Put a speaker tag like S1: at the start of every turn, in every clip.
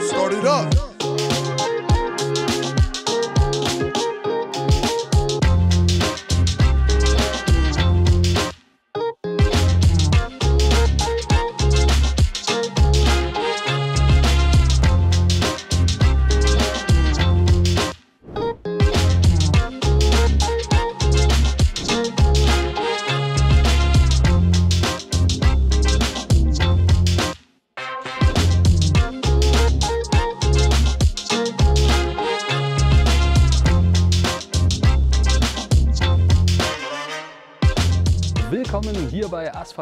S1: Start it up.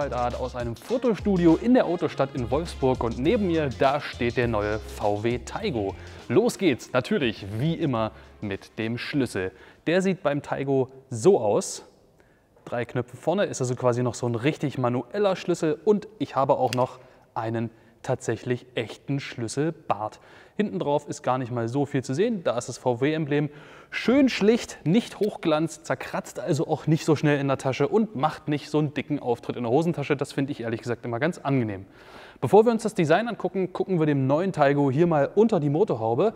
S2: Asphaltart aus einem Fotostudio in der Autostadt in Wolfsburg und neben mir, da steht der neue VW Taigo. Los geht's, natürlich wie immer mit dem Schlüssel. Der sieht beim Taigo so aus. Drei Knöpfe vorne ist also quasi noch so ein richtig manueller Schlüssel und ich habe auch noch einen tatsächlich echten Schlüsselbart. Hinten drauf ist gar nicht mal so viel zu sehen, da ist das VW-Emblem. Schön schlicht, nicht Hochglanz, zerkratzt also auch nicht so schnell in der Tasche und macht nicht so einen dicken Auftritt in der Hosentasche. Das finde ich ehrlich gesagt immer ganz angenehm. Bevor wir uns das Design angucken, gucken wir dem neuen Taigo hier mal unter die Motorhaube.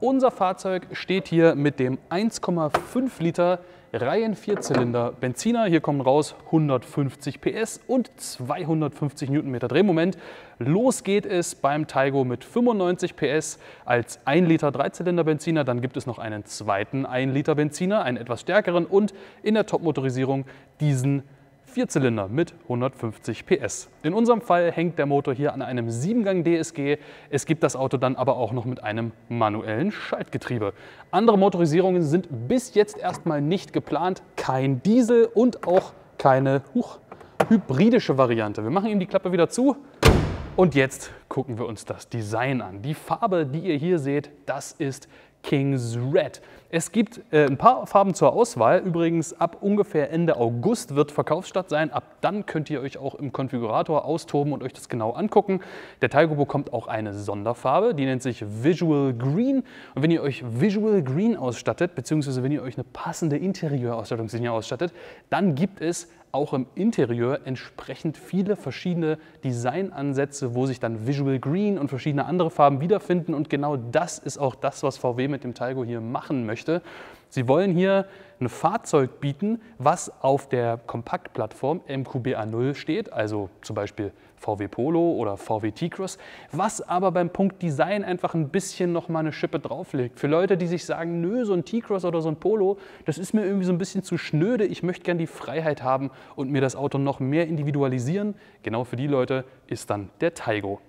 S2: Unser Fahrzeug steht hier mit dem 1,5 Liter Reihen Vierzylinder Benziner. Hier kommen raus 150 PS und 250 Newtonmeter Drehmoment. Los geht es beim Taigo mit 95 PS als 1 Liter Dreizylinder Benziner. Dann gibt es noch einen zweiten 1 Liter Benziner, einen etwas stärkeren und in der Topmotorisierung diesen Vierzylinder mit 150 PS. In unserem Fall hängt der Motor hier an einem 7-Gang DSG. Es gibt das Auto dann aber auch noch mit einem manuellen Schaltgetriebe. Andere Motorisierungen sind bis jetzt erstmal nicht geplant. Kein Diesel und auch keine huch, hybridische Variante. Wir machen ihm die Klappe wieder zu. Und jetzt gucken wir uns das Design an. Die Farbe, die ihr hier seht, das ist King's Red. Es gibt äh, ein paar Farben zur Auswahl. Übrigens ab ungefähr Ende August wird Verkaufsstart sein. Ab dann könnt ihr euch auch im Konfigurator austoben und euch das genau angucken. Der Taigo bekommt auch eine Sonderfarbe, die nennt sich Visual Green. Und wenn ihr euch Visual Green ausstattet, beziehungsweise wenn ihr euch eine passende Interieurausstattungslinie ausstattet, dann gibt es auch im Interieur entsprechend viele verschiedene Designansätze, wo sich dann Visual Green und verschiedene andere Farben wiederfinden. Und genau das ist auch das, was VW mit dem Taigo hier machen möchte. Sie wollen hier ein Fahrzeug bieten, was auf der Kompaktplattform MQBA0 steht, also zum Beispiel VW Polo oder VW T-Cross, was aber beim Punkt Design einfach ein bisschen noch mal eine Schippe drauflegt. Für Leute, die sich sagen, nö, so ein T-Cross oder so ein Polo, das ist mir irgendwie so ein bisschen zu schnöde, ich möchte gerne die Freiheit haben und mir das Auto noch mehr individualisieren. Genau für die Leute ist dann der Taigo.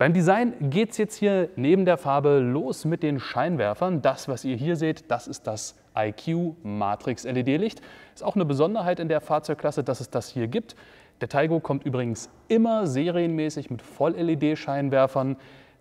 S2: Beim Design geht es jetzt hier neben der Farbe los mit den Scheinwerfern. Das, was ihr hier seht, das ist das IQ Matrix LED-Licht. Ist auch eine Besonderheit in der Fahrzeugklasse, dass es das hier gibt. Der Taigo kommt übrigens immer serienmäßig mit Voll-LED-Scheinwerfern.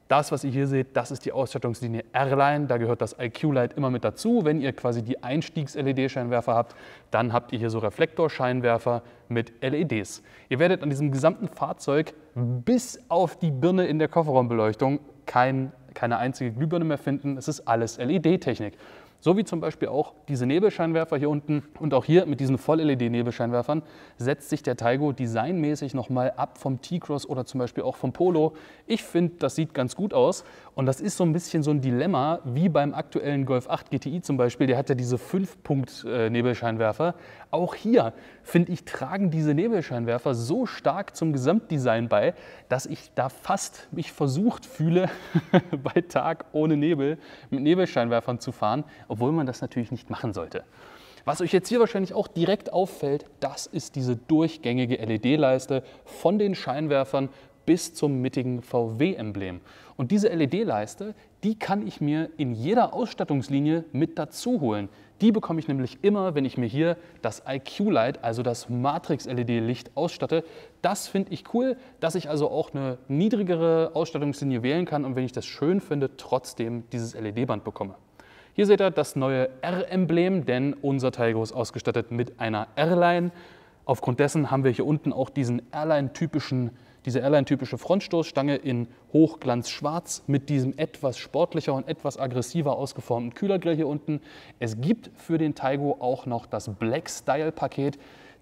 S2: Das, was ihr hier seht, das ist die Ausstattungslinie R-Line. Da gehört das IQ-Light immer mit dazu. Wenn ihr quasi die Einstiegs-LED-Scheinwerfer habt, dann habt ihr hier so Reflektorscheinwerfer mit LEDs. Ihr werdet an diesem gesamten Fahrzeug bis auf die Birne in der Kofferraumbeleuchtung kein, keine einzige Glühbirne mehr finden. Es ist alles LED-Technik. So wie zum Beispiel auch diese Nebelscheinwerfer hier unten und auch hier mit diesen Voll-LED-Nebelscheinwerfern setzt sich der Taigo designmäßig nochmal ab vom T-Cross oder zum Beispiel auch vom Polo. Ich finde, das sieht ganz gut aus und das ist so ein bisschen so ein Dilemma wie beim aktuellen Golf 8 GTI zum Beispiel. Der hat ja diese 5-Punkt-Nebelscheinwerfer. Auch hier, finde ich, tragen diese Nebelscheinwerfer so stark zum Gesamtdesign bei, dass ich da fast mich versucht fühle, bei Tag ohne Nebel mit Nebelscheinwerfern zu fahren obwohl man das natürlich nicht machen sollte. Was euch jetzt hier wahrscheinlich auch direkt auffällt, das ist diese durchgängige LED-Leiste von den Scheinwerfern bis zum mittigen VW-Emblem. Und diese LED-Leiste, die kann ich mir in jeder Ausstattungslinie mit dazu holen. Die bekomme ich nämlich immer, wenn ich mir hier das IQ-Light, also das Matrix-LED-Licht ausstatte. Das finde ich cool, dass ich also auch eine niedrigere Ausstattungslinie wählen kann und wenn ich das schön finde, trotzdem dieses LED-Band bekomme. Hier seht ihr das neue R-Emblem, denn unser Taigo ist ausgestattet mit einer R-Line. Aufgrund dessen haben wir hier unten auch diesen Airline-typischen, diese Airline-typische Frontstoßstange in Hochglanz schwarz mit diesem etwas sportlicher und etwas aggressiver ausgeformten Kühlergrill hier unten. Es gibt für den Taigo auch noch das Black Style Paket.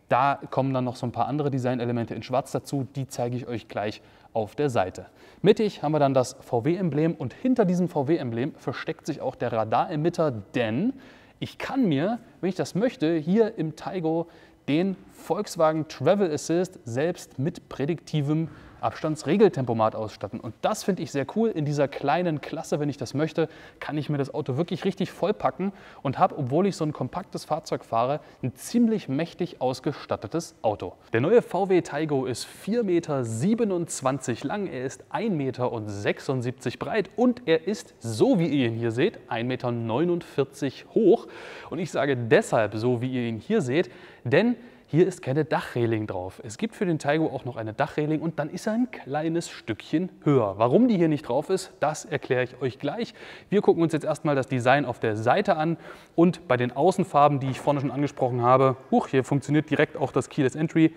S2: Da kommen dann noch so ein paar andere Designelemente in Schwarz dazu, die zeige ich euch gleich auf der Seite. Mittig haben wir dann das VW-Emblem und hinter diesem VW-Emblem versteckt sich auch der Radaremitter, denn ich kann mir, wenn ich das möchte, hier im Taigo den Volkswagen Travel Assist selbst mit prädiktivem Abstandsregeltempomat ausstatten. Und das finde ich sehr cool. In dieser kleinen Klasse, wenn ich das möchte, kann ich mir das Auto wirklich richtig vollpacken und habe, obwohl ich so ein kompaktes Fahrzeug fahre, ein ziemlich mächtig ausgestattetes Auto. Der neue VW Taigo ist 4,27 Meter lang, er ist 1,76 Meter breit und er ist, so wie ihr ihn hier seht, 1,49 Meter hoch. Und ich sage deshalb so, wie ihr ihn hier seht, denn hier ist keine Dachreling drauf. Es gibt für den Taigo auch noch eine Dachreling und dann ist er ein kleines Stückchen höher. Warum die hier nicht drauf ist, das erkläre ich euch gleich. Wir gucken uns jetzt erstmal das Design auf der Seite an und bei den Außenfarben, die ich vorne schon angesprochen habe, huch, hier funktioniert direkt auch das Keyless Entry,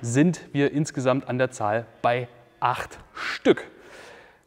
S2: sind wir insgesamt an der Zahl bei acht Stück.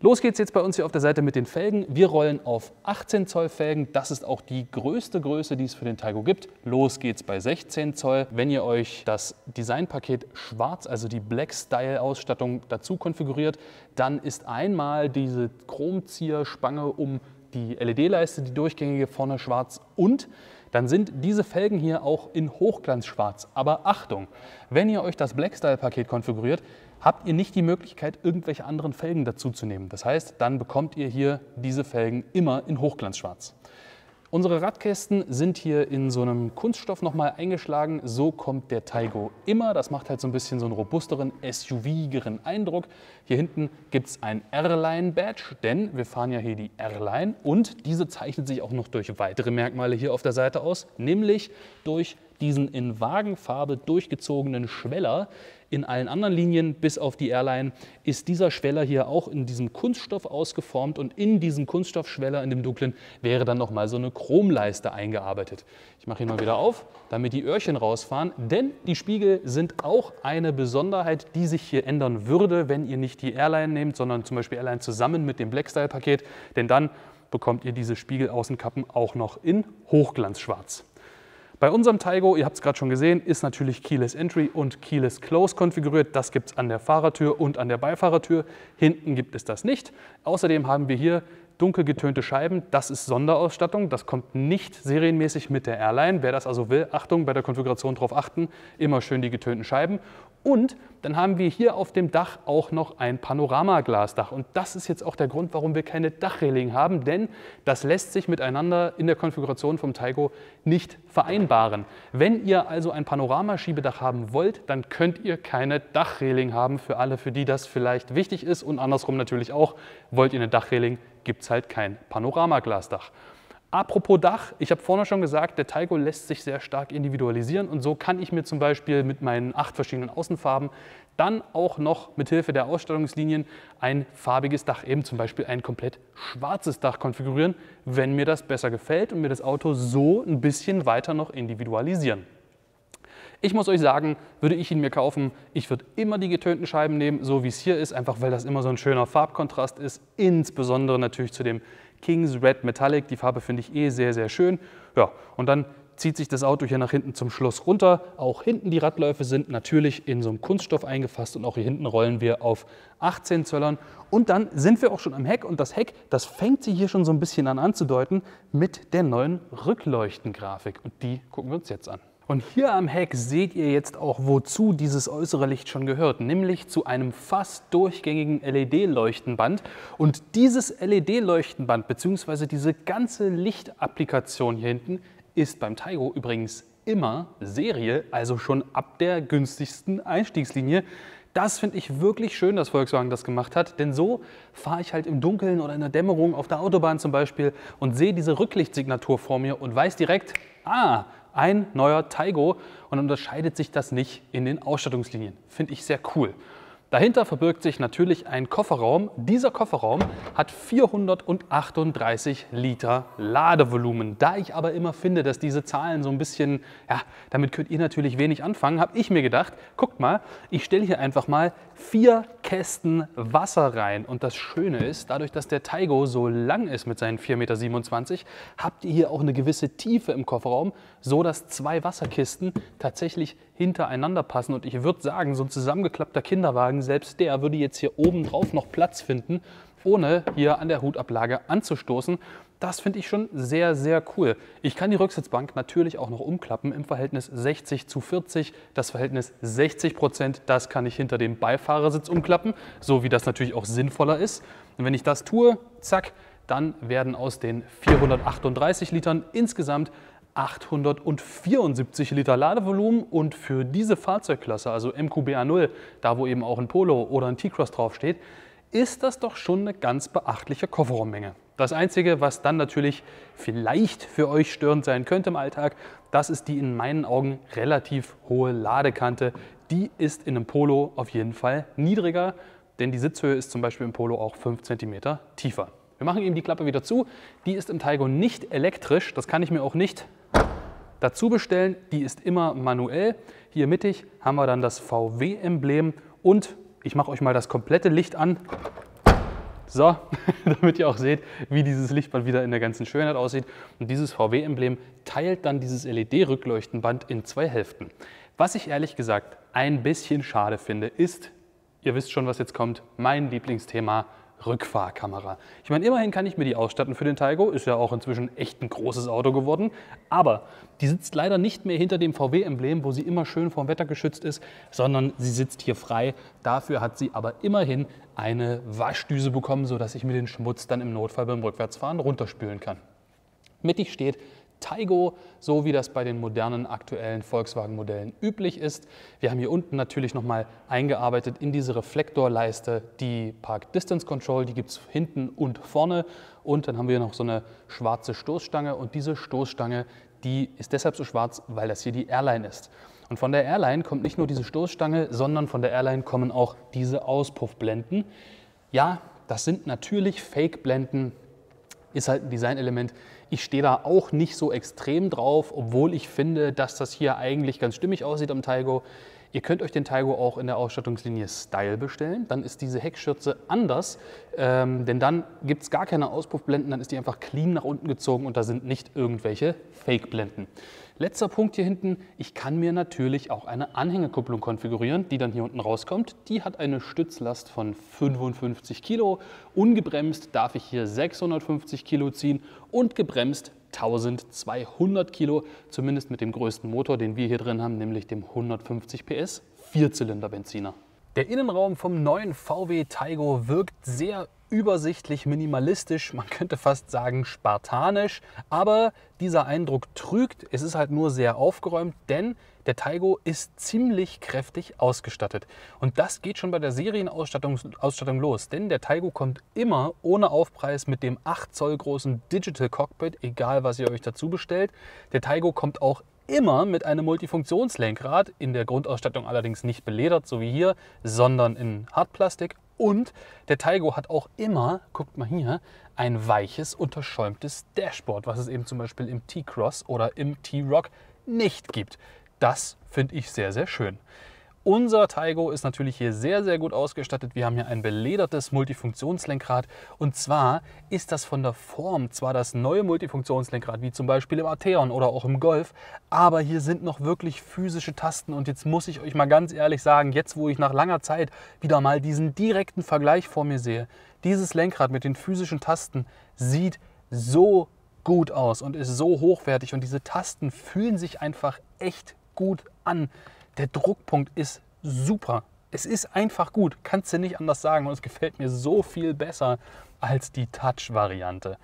S2: Los geht's jetzt bei uns hier auf der Seite mit den Felgen. Wir rollen auf 18 Zoll Felgen. Das ist auch die größte Größe, die es für den Taigo gibt. Los geht's bei 16 Zoll. Wenn ihr euch das Designpaket schwarz, also die Black Style Ausstattung dazu konfiguriert, dann ist einmal diese Chromzieherspange um die LED-Leiste, die durchgängige vorne schwarz und dann sind diese Felgen hier auch in Hochglanzschwarz. Aber Achtung, wenn ihr euch das Blackstyle-Paket konfiguriert, habt ihr nicht die Möglichkeit, irgendwelche anderen Felgen dazu zu nehmen. Das heißt, dann bekommt ihr hier diese Felgen immer in Hochglanzschwarz. Unsere Radkästen sind hier in so einem Kunststoff nochmal eingeschlagen. So kommt der Taigo immer. Das macht halt so ein bisschen so einen robusteren, SUV-geren Eindruck. Hier hinten gibt es ein Airline-Badge, denn wir fahren ja hier die Airline und diese zeichnet sich auch noch durch weitere Merkmale hier auf der Seite aus, nämlich durch diesen in Wagenfarbe durchgezogenen Schweller, in allen anderen Linien, bis auf die Airline, ist dieser Schweller hier auch in diesem Kunststoff ausgeformt und in diesem Kunststoffschweller, in dem dunklen, wäre dann nochmal so eine Chromleiste eingearbeitet. Ich mache ihn mal wieder auf, damit die Öhrchen rausfahren, denn die Spiegel sind auch eine Besonderheit, die sich hier ändern würde, wenn ihr nicht die Airline nehmt, sondern zum Beispiel Airline zusammen mit dem Blackstyle-Paket, denn dann bekommt ihr diese Spiegelaußenkappen auch noch in Hochglanzschwarz. Bei unserem Taigo, ihr habt es gerade schon gesehen, ist natürlich Keyless Entry und Keyless Close konfiguriert. Das gibt es an der Fahrertür und an der Beifahrertür. Hinten gibt es das nicht. Außerdem haben wir hier dunkel getönte Scheiben. Das ist Sonderausstattung. Das kommt nicht serienmäßig mit der Airline. Wer das also will, Achtung, bei der Konfiguration darauf achten, immer schön die getönten Scheiben. Und dann haben wir hier auf dem Dach auch noch ein Panoramaglasdach. Und das ist jetzt auch der Grund, warum wir keine Dachreling haben, denn das lässt sich miteinander in der Konfiguration vom Taigo nicht vereinbaren. Wenn ihr also ein Panoramaschiebedach haben wollt, dann könnt ihr keine Dachreling haben für alle, für die das vielleicht wichtig ist. Und andersrum natürlich auch, wollt ihr eine Dachreling, gibt es halt kein Panoramaglasdach. Apropos Dach, ich habe vorne schon gesagt, der Taigo lässt sich sehr stark individualisieren und so kann ich mir zum Beispiel mit meinen acht verschiedenen Außenfarben dann auch noch mit Hilfe der Ausstattungslinien ein farbiges Dach, eben zum Beispiel ein komplett schwarzes Dach konfigurieren, wenn mir das besser gefällt und mir das Auto so ein bisschen weiter noch individualisieren. Ich muss euch sagen, würde ich ihn mir kaufen, ich würde immer die getönten Scheiben nehmen, so wie es hier ist, einfach weil das immer so ein schöner Farbkontrast ist, insbesondere natürlich zu dem Kings Red Metallic. Die Farbe finde ich eh sehr, sehr schön. Ja, und dann zieht sich das Auto hier nach hinten zum Schluss runter. Auch hinten die Radläufe sind natürlich in so einem Kunststoff eingefasst und auch hier hinten rollen wir auf 18 Zöllern. Und dann sind wir auch schon am Heck und das Heck, das fängt sich hier schon so ein bisschen an anzudeuten mit der neuen Rückleuchtengrafik. Und die gucken wir uns jetzt an. Und hier am Heck seht ihr jetzt auch, wozu dieses äußere Licht schon gehört, nämlich zu einem fast durchgängigen LED-Leuchtenband. Und dieses LED-Leuchtenband bzw. diese ganze Lichtapplikation hier hinten ist beim Taigo übrigens immer Serie, also schon ab der günstigsten Einstiegslinie. Das finde ich wirklich schön, dass Volkswagen das gemacht hat, denn so fahre ich halt im Dunkeln oder in der Dämmerung auf der Autobahn zum Beispiel und sehe diese Rücklichtsignatur vor mir und weiß direkt, ah, ein neuer Taigo und unterscheidet sich das nicht in den Ausstattungslinien. Finde ich sehr cool. Dahinter verbirgt sich natürlich ein Kofferraum. Dieser Kofferraum hat 438 Liter Ladevolumen. Da ich aber immer finde, dass diese Zahlen so ein bisschen, ja, damit könnt ihr natürlich wenig anfangen, habe ich mir gedacht, guckt mal, ich stelle hier einfach mal vier Kästen Wasser rein. Und das Schöne ist, dadurch, dass der Taigo so lang ist mit seinen 4,27 Meter, habt ihr hier auch eine gewisse Tiefe im Kofferraum, so dass zwei Wasserkisten tatsächlich hintereinander passen. Und ich würde sagen, so ein zusammengeklappter Kinderwagen, selbst der würde jetzt hier oben drauf noch Platz finden, ohne hier an der Hutablage anzustoßen. Das finde ich schon sehr, sehr cool. Ich kann die Rücksitzbank natürlich auch noch umklappen im Verhältnis 60 zu 40. Das Verhältnis 60 Prozent, das kann ich hinter dem Beifahrersitz umklappen, so wie das natürlich auch sinnvoller ist. Und wenn ich das tue, zack, dann werden aus den 438 Litern insgesamt 874 Liter Ladevolumen und für diese Fahrzeugklasse, also MQBA0, da wo eben auch ein Polo oder ein T-Cross draufsteht, ist das doch schon eine ganz beachtliche Kofferraummenge. Das Einzige, was dann natürlich vielleicht für euch störend sein könnte im Alltag, das ist die in meinen Augen relativ hohe Ladekante. Die ist in einem Polo auf jeden Fall niedriger, denn die Sitzhöhe ist zum Beispiel im Polo auch 5 cm tiefer. Wir machen ihm die Klappe wieder zu. Die ist im Taigo nicht elektrisch, das kann ich mir auch nicht dazu bestellen. Die ist immer manuell. Hier mittig haben wir dann das VW-Emblem und ich mache euch mal das komplette Licht an. So, damit ihr auch seht, wie dieses Lichtband wieder in der ganzen Schönheit aussieht. Und dieses VW-Emblem teilt dann dieses LED-Rückleuchtenband in zwei Hälften. Was ich ehrlich gesagt ein bisschen schade finde, ist, ihr wisst schon, was jetzt kommt, mein Lieblingsthema Rückfahrkamera. Ich meine, immerhin kann ich mir die ausstatten für den Taigo, ist ja auch inzwischen echt ein großes Auto geworden, aber die sitzt leider nicht mehr hinter dem VW-Emblem, wo sie immer schön vom Wetter geschützt ist, sondern sie sitzt hier frei. Dafür hat sie aber immerhin eine Waschdüse bekommen, sodass ich mir den Schmutz dann im Notfall beim Rückwärtsfahren runterspülen kann. Mittig steht Taigo, so wie das bei den modernen aktuellen Volkswagen-Modellen üblich ist. Wir haben hier unten natürlich nochmal eingearbeitet in diese Reflektorleiste die Park Distance Control, die gibt es hinten und vorne. Und dann haben wir noch so eine schwarze Stoßstange und diese Stoßstange, die ist deshalb so schwarz, weil das hier die Airline ist. Und von der Airline kommt nicht nur diese Stoßstange, sondern von der Airline kommen auch diese Auspuffblenden. Ja, das sind natürlich Fake-Blenden, ist halt ein Designelement. Ich stehe da auch nicht so extrem drauf, obwohl ich finde, dass das hier eigentlich ganz stimmig aussieht am Taigo. Ihr könnt euch den Taigo auch in der Ausstattungslinie Style bestellen. Dann ist diese Heckschürze anders, ähm, denn dann gibt es gar keine Auspuffblenden, dann ist die einfach clean nach unten gezogen und da sind nicht irgendwelche Fake-Blenden. Letzter Punkt hier hinten, ich kann mir natürlich auch eine Anhängekupplung konfigurieren, die dann hier unten rauskommt. Die hat eine Stützlast von 55 Kilo. Ungebremst darf ich hier 650 Kilo ziehen und gebremst 1200 Kilo, zumindest mit dem größten Motor, den wir hier drin haben, nämlich dem 150 PS Vierzylinder-Benziner. Der Innenraum vom neuen VW Taigo wirkt sehr übersichtlich minimalistisch, man könnte fast sagen spartanisch, aber dieser Eindruck trügt. Es ist halt nur sehr aufgeräumt, denn der Taigo ist ziemlich kräftig ausgestattet. Und das geht schon bei der Serienausstattung Ausstattung los, denn der Taigo kommt immer ohne Aufpreis mit dem 8 Zoll großen Digital Cockpit, egal was ihr euch dazu bestellt. Der Taigo kommt auch immer mit einem Multifunktionslenkrad, in der Grundausstattung allerdings nicht beledert, so wie hier, sondern in Hartplastik und der Taigo hat auch immer, guckt mal hier, ein weiches, unterschäumtes Dashboard, was es eben zum Beispiel im T-Cross oder im T-Rock nicht gibt. Das finde ich sehr, sehr schön. Unser Taigo ist natürlich hier sehr, sehr gut ausgestattet. Wir haben hier ein beledertes Multifunktionslenkrad. Und zwar ist das von der Form zwar das neue Multifunktionslenkrad, wie zum Beispiel im Atheon oder auch im Golf, aber hier sind noch wirklich physische Tasten. Und jetzt muss ich euch mal ganz ehrlich sagen, jetzt wo ich nach langer Zeit wieder mal diesen direkten Vergleich vor mir sehe, dieses Lenkrad mit den physischen Tasten sieht so gut aus und ist so hochwertig. Und diese Tasten fühlen sich einfach echt gut an. Der Druckpunkt ist super. Es ist einfach gut, kannst du nicht anders sagen. Und es gefällt mir so viel besser als die Touch-Variante.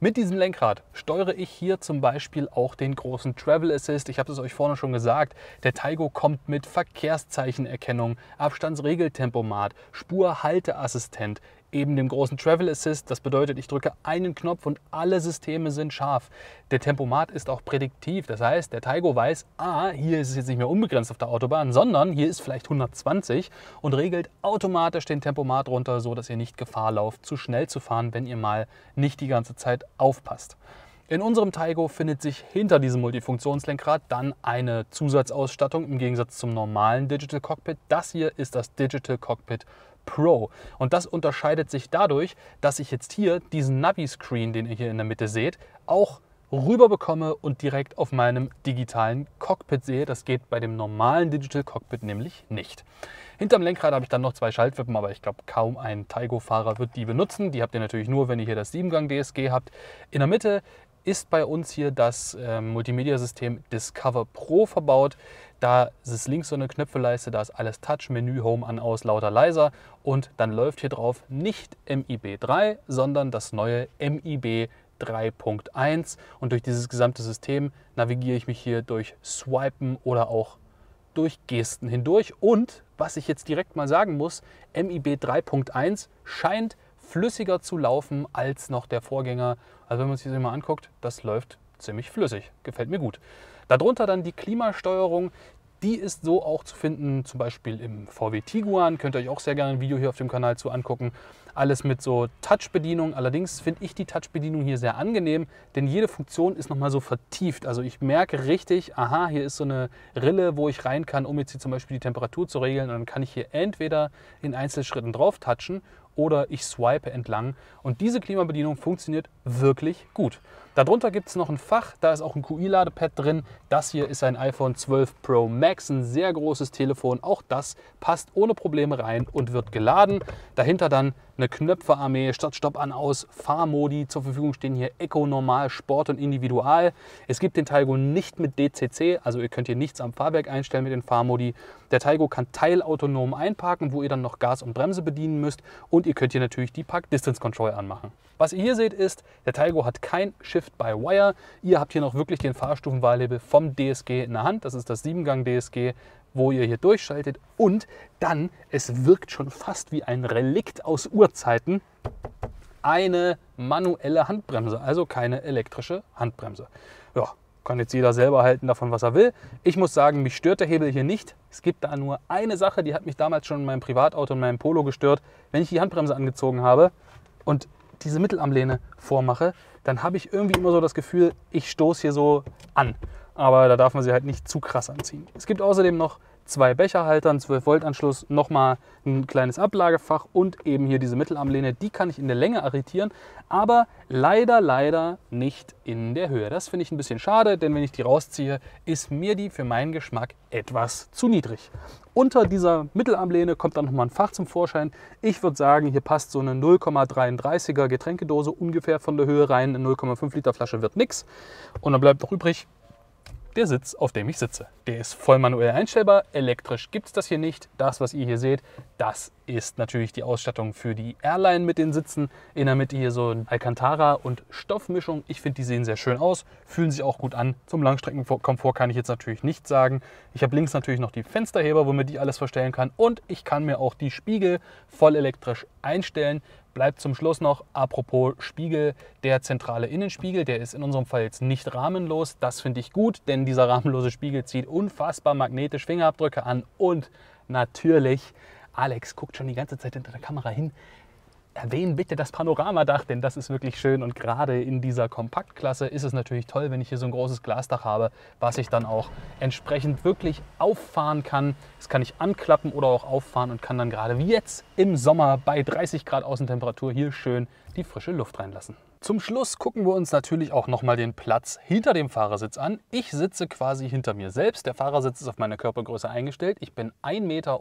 S2: Mit diesem Lenkrad steuere ich hier zum Beispiel auch den großen Travel Assist. Ich habe es euch vorne schon gesagt. Der Taigo kommt mit Verkehrszeichenerkennung, Abstandsregeltempomat, Spurhalteassistent, eben dem großen Travel Assist. Das bedeutet, ich drücke einen Knopf und alle Systeme sind scharf. Der Tempomat ist auch prädiktiv. Das heißt, der Taigo weiß, ah, hier ist es jetzt nicht mehr unbegrenzt auf der Autobahn, sondern hier ist vielleicht 120 und regelt automatisch den Tempomat runter, so dass ihr nicht Gefahr lauft, zu schnell zu fahren, wenn ihr mal nicht die ganze Zeit aufpasst. In unserem Taigo findet sich hinter diesem Multifunktionslenkrad dann eine Zusatzausstattung im Gegensatz zum normalen Digital Cockpit. Das hier ist das Digital Cockpit Pro. Und das unterscheidet sich dadurch, dass ich jetzt hier diesen Navi-Screen, den ihr hier in der Mitte seht, auch rüber bekomme und direkt auf meinem digitalen Cockpit sehe. Das geht bei dem normalen Digital Cockpit nämlich nicht. Hinterm Lenkrad habe ich dann noch zwei Schaltwippen, aber ich glaube, kaum ein Taigo-Fahrer wird die benutzen. Die habt ihr natürlich nur, wenn ihr hier das 7-Gang DSG habt. In der Mitte ist bei uns hier das äh, Multimedia-System Discover Pro verbaut. Da ist links so eine Knöpfeleiste, da ist alles Touch, Menü, Home, an, aus, lauter, leiser. Und dann läuft hier drauf nicht MIB 3, sondern das neue MIB 3.1. Und durch dieses gesamte System navigiere ich mich hier durch Swipen oder auch durch Gesten hindurch. Und was ich jetzt direkt mal sagen muss, MIB 3.1 scheint flüssiger zu laufen als noch der Vorgänger. Also wenn man sich das mal anguckt, das läuft ziemlich flüssig. Gefällt mir gut. Darunter dann die Klimasteuerung. Die ist so auch zu finden, zum Beispiel im VW Tiguan. Könnt ihr euch auch sehr gerne ein Video hier auf dem Kanal zu angucken. Alles mit so Touch-Bedienung. Allerdings finde ich die Touch-Bedienung hier sehr angenehm, denn jede Funktion ist nochmal so vertieft. Also ich merke richtig, aha, hier ist so eine Rille, wo ich rein kann, um jetzt hier zum Beispiel die Temperatur zu regeln. Und dann kann ich hier entweder in Einzelschritten drauf touchen oder ich swipe entlang. Und diese Klimabedienung funktioniert wirklich gut. Darunter gibt es noch ein Fach, da ist auch ein QI-Ladepad drin. Das hier ist ein iPhone 12 Pro Max, ein sehr großes Telefon. Auch das passt ohne Probleme rein und wird geladen. Dahinter dann eine Knöpfearmee, Start, Stopp, An, Aus, Fahrmodi. Zur Verfügung stehen hier Eco, Normal, Sport und Individual. Es gibt den Taigo nicht mit DCC, also ihr könnt hier nichts am Fahrwerk einstellen mit den Fahrmodi. Der Taigo kann teilautonom einparken, wo ihr dann noch Gas und Bremse bedienen müsst. Und ihr könnt hier natürlich die Park Distance Control anmachen. Was ihr hier seht ist, der Taigo hat kein Shift-by-Wire. Ihr habt hier noch wirklich den Fahrstufenwahlhebel vom DSG in der Hand. Das ist das 7-Gang DSG wo ihr hier durchschaltet und dann, es wirkt schon fast wie ein Relikt aus Urzeiten, eine manuelle Handbremse, also keine elektrische Handbremse. Ja, kann jetzt jeder selber halten davon, was er will. Ich muss sagen, mich stört der Hebel hier nicht. Es gibt da nur eine Sache, die hat mich damals schon in meinem Privatauto, in meinem Polo gestört. Wenn ich die Handbremse angezogen habe und diese Mittelarmlehne vormache, dann habe ich irgendwie immer so das Gefühl, ich stoße hier so an aber da darf man sie halt nicht zu krass anziehen. Es gibt außerdem noch zwei Becherhalter, einen 12 Volt Anschluss, nochmal ein kleines Ablagefach und eben hier diese Mittelarmlehne. Die kann ich in der Länge arretieren, aber leider, leider nicht in der Höhe. Das finde ich ein bisschen schade, denn wenn ich die rausziehe, ist mir die für meinen Geschmack etwas zu niedrig. Unter dieser Mittelarmlehne kommt dann nochmal ein Fach zum Vorschein. Ich würde sagen, hier passt so eine 0,33er Getränkedose ungefähr von der Höhe rein. Eine 0,5 Liter Flasche wird nichts. Und dann bleibt noch übrig der Sitz, auf dem ich sitze. Der ist voll manuell einstellbar, elektrisch gibt es das hier nicht. Das, was ihr hier seht, das ist natürlich die Ausstattung für die Airline mit den Sitzen. In der Mitte hier so ein Alcantara und Stoffmischung. Ich finde, die sehen sehr schön aus, fühlen sich auch gut an. Zum Langstreckenkomfort kann ich jetzt natürlich nichts sagen. Ich habe links natürlich noch die Fensterheber, womit ich alles verstellen kann. Und ich kann mir auch die Spiegel voll elektrisch einstellen bleibt zum Schluss noch, apropos Spiegel, der zentrale Innenspiegel, der ist in unserem Fall jetzt nicht rahmenlos. Das finde ich gut, denn dieser rahmenlose Spiegel zieht unfassbar magnetisch Fingerabdrücke an und natürlich, Alex guckt schon die ganze Zeit hinter der Kamera hin, erwähnen bitte das Panoramadach, denn das ist wirklich schön und gerade in dieser Kompaktklasse ist es natürlich toll, wenn ich hier so ein großes Glasdach habe, was ich dann auch entsprechend wirklich auffahren kann. Das kann ich anklappen oder auch auffahren und kann dann gerade wie jetzt im Sommer bei 30 Grad Außentemperatur hier schön die frische Luft reinlassen. Zum Schluss gucken wir uns natürlich auch nochmal den Platz hinter dem Fahrersitz an. Ich sitze quasi hinter mir selbst. Der Fahrersitz ist auf meine Körpergröße eingestellt. Ich bin 1,84 Meter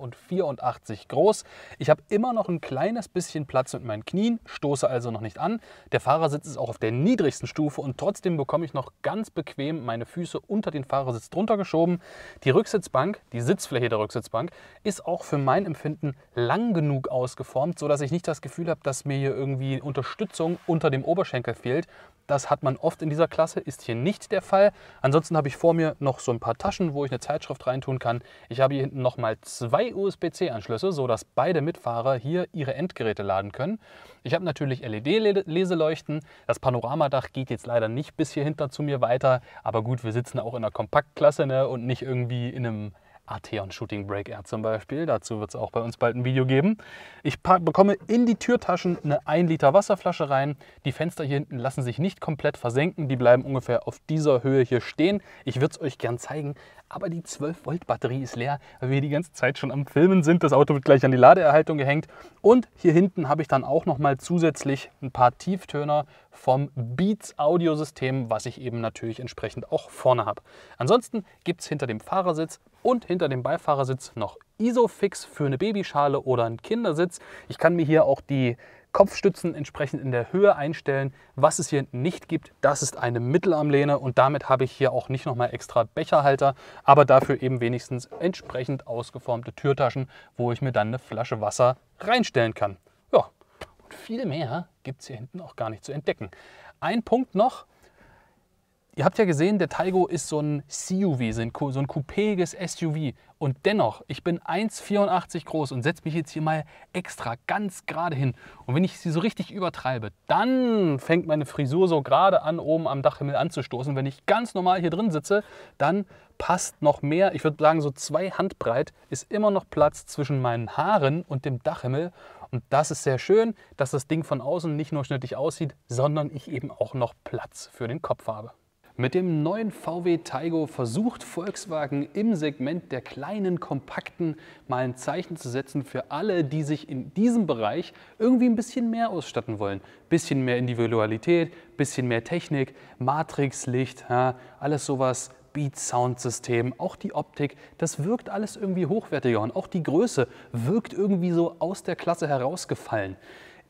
S2: groß. Ich habe immer noch ein kleines bisschen Platz mit meinen Knien, stoße also noch nicht an. Der Fahrersitz ist auch auf der niedrigsten Stufe und trotzdem bekomme ich noch ganz bequem meine Füße unter den Fahrersitz drunter geschoben. Die Rücksitzbank, die Sitzfläche der Rücksitzbank, ist auch für mein Empfinden lang genug ausgeformt, sodass ich nicht das Gefühl habe, dass mir hier irgendwie Unterstützung unter dem Oberschenkel Oberschenkel fehlt. Das hat man oft in dieser Klasse, ist hier nicht der Fall. Ansonsten habe ich vor mir noch so ein paar Taschen, wo ich eine Zeitschrift reintun kann. Ich habe hier hinten nochmal zwei USB-C-Anschlüsse, sodass beide Mitfahrer hier ihre Endgeräte laden können. Ich habe natürlich LED-Leseleuchten. Das Panoramadach geht jetzt leider nicht bis hier hinter zu mir weiter. Aber gut, wir sitzen auch in einer Kompaktklasse ne? und nicht irgendwie in einem Arteon Shooting Break Air zum Beispiel. Dazu wird es auch bei uns bald ein Video geben. Ich bekomme in die Türtaschen eine 1 Liter Wasserflasche rein. Die Fenster hier hinten lassen sich nicht komplett versenken. Die bleiben ungefähr auf dieser Höhe hier stehen. Ich würde es euch gern zeigen. Aber die 12 Volt Batterie ist leer, weil wir die ganze Zeit schon am Filmen sind. Das Auto wird gleich an die Ladeerhaltung gehängt. Und hier hinten habe ich dann auch noch mal zusätzlich ein paar Tieftöner vom Beats Audiosystem, was ich eben natürlich entsprechend auch vorne habe. Ansonsten gibt es hinter dem Fahrersitz und hinter dem Beifahrersitz noch Isofix für eine Babyschale oder einen Kindersitz. Ich kann mir hier auch die Kopfstützen entsprechend in der Höhe einstellen. Was es hier nicht gibt, das ist eine Mittelarmlehne und damit habe ich hier auch nicht nochmal extra Becherhalter, aber dafür eben wenigstens entsprechend ausgeformte Türtaschen, wo ich mir dann eine Flasche Wasser reinstellen kann. Ja, und viel mehr gibt es hier hinten auch gar nicht zu entdecken. Ein Punkt noch, Ihr habt ja gesehen, der Taigo ist so ein CUV, so ein coupéiges SUV. Und dennoch, ich bin 1,84 groß und setze mich jetzt hier mal extra ganz gerade hin. Und wenn ich sie so richtig übertreibe, dann fängt meine Frisur so gerade an, oben am Dachhimmel anzustoßen. Wenn ich ganz normal hier drin sitze, dann passt noch mehr, ich würde sagen so zwei Handbreit, ist immer noch Platz zwischen meinen Haaren und dem Dachhimmel. Und das ist sehr schön, dass das Ding von außen nicht nur schnittig aussieht, sondern ich eben auch noch Platz für den Kopf habe. Mit dem neuen VW Taigo versucht Volkswagen im Segment der kleinen Kompakten mal ein Zeichen zu setzen für alle, die sich in diesem Bereich irgendwie ein bisschen mehr ausstatten wollen. Bisschen mehr Individualität, bisschen mehr Technik, Matrixlicht, ja, alles sowas, Beat Sound System, auch die Optik, das wirkt alles irgendwie hochwertiger und auch die Größe wirkt irgendwie so aus der Klasse herausgefallen.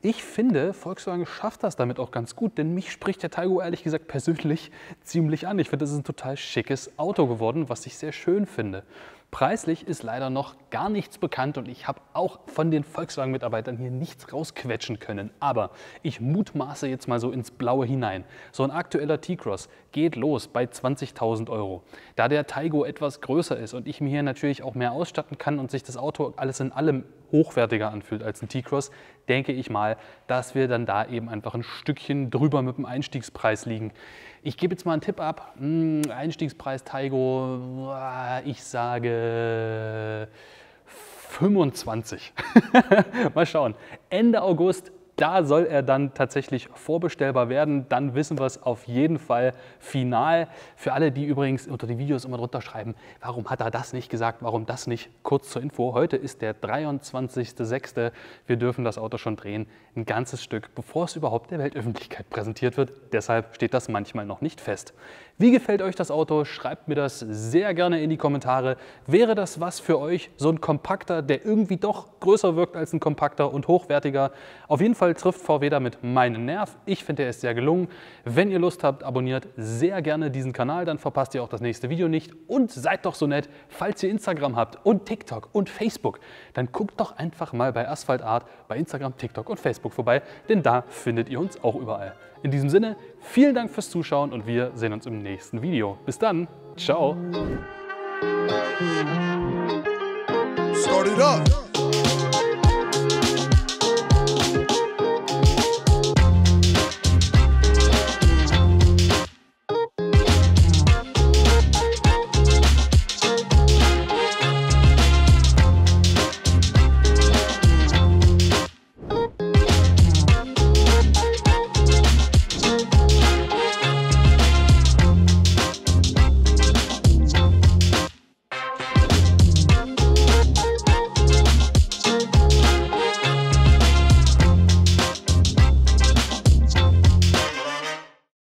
S2: Ich finde, Volkswagen schafft das damit auch ganz gut, denn mich spricht der Taigo ehrlich gesagt persönlich ziemlich an. Ich finde, das ist ein total schickes Auto geworden, was ich sehr schön finde. Preislich ist leider noch gar nichts bekannt und ich habe auch von den Volkswagen-Mitarbeitern hier nichts rausquetschen können. Aber ich mutmaße jetzt mal so ins Blaue hinein. So ein aktueller T-Cross geht los bei 20.000 Euro. Da der Taigo etwas größer ist und ich mir hier natürlich auch mehr ausstatten kann und sich das Auto alles in allem hochwertiger anfühlt als ein T-Cross, denke ich mal, dass wir dann da eben einfach ein Stückchen drüber mit dem Einstiegspreis liegen. Ich gebe jetzt mal einen Tipp ab. Hm, Einstiegspreis Taigo, ich sage 25. mal schauen. Ende August da soll er dann tatsächlich vorbestellbar werden. Dann wissen wir es auf jeden Fall final. Für alle, die übrigens unter die Videos immer drunter schreiben, warum hat er das nicht gesagt, warum das nicht? Kurz zur Info, heute ist der 23.06. Wir dürfen das Auto schon drehen, ein ganzes Stück, bevor es überhaupt der Weltöffentlichkeit präsentiert wird. Deshalb steht das manchmal noch nicht fest. Wie gefällt euch das Auto? Schreibt mir das sehr gerne in die Kommentare. Wäre das was für euch? So ein Kompakter, der irgendwie doch größer wirkt als ein Kompakter und hochwertiger. Auf jeden Fall trifft VW damit meinen Nerv. Ich finde, er ist sehr gelungen. Wenn ihr Lust habt, abonniert sehr gerne diesen Kanal, dann verpasst ihr auch das nächste Video nicht. Und seid doch so nett, falls ihr Instagram habt und TikTok und Facebook, dann guckt doch einfach mal bei Asphalt Art bei Instagram, TikTok und Facebook vorbei, denn da findet ihr uns auch überall. In diesem Sinne, vielen Dank fürs Zuschauen und wir sehen uns im nächsten Video. Bis dann, ciao. Start it up.